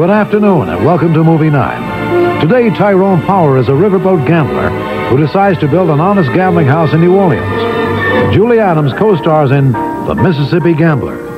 Good afternoon and welcome to Movie 9. Today, Tyrone Power is a riverboat gambler who decides to build an honest gambling house in New Orleans. Julie Adams co stars in The Mississippi Gambler.